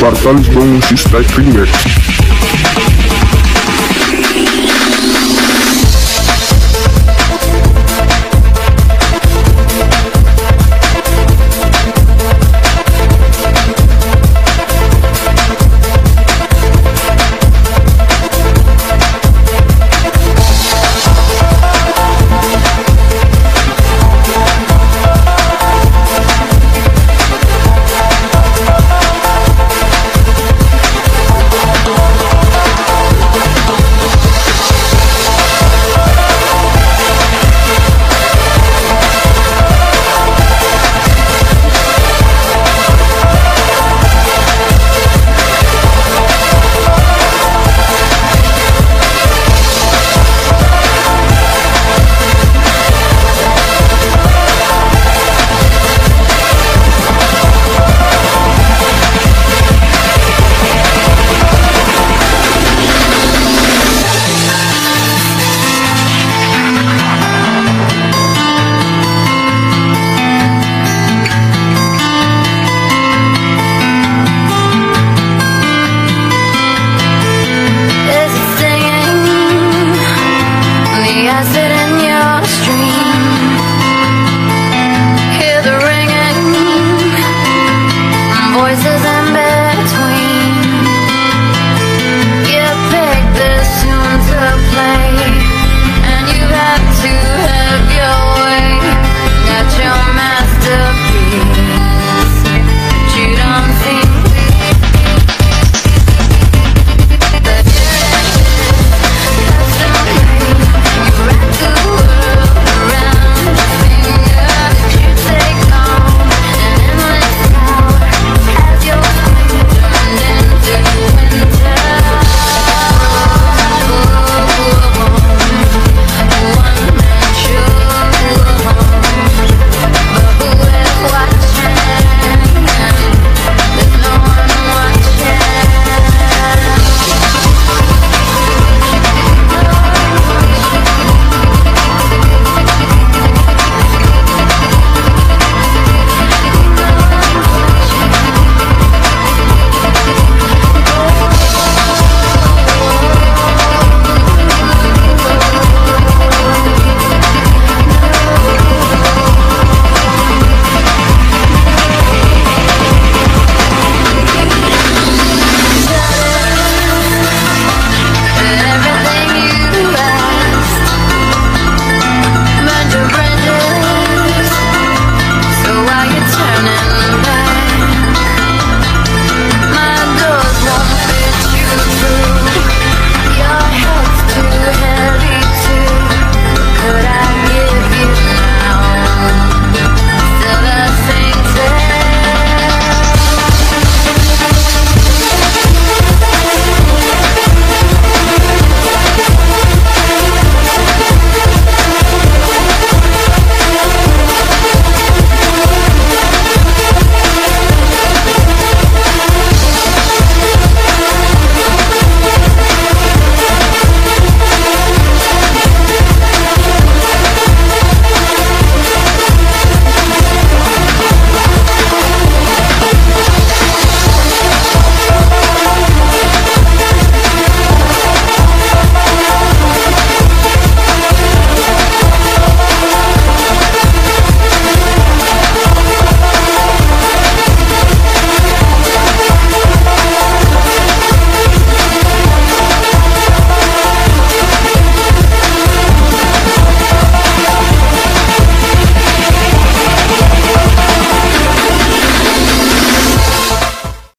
Bartol's Bones Strike Remix. in you?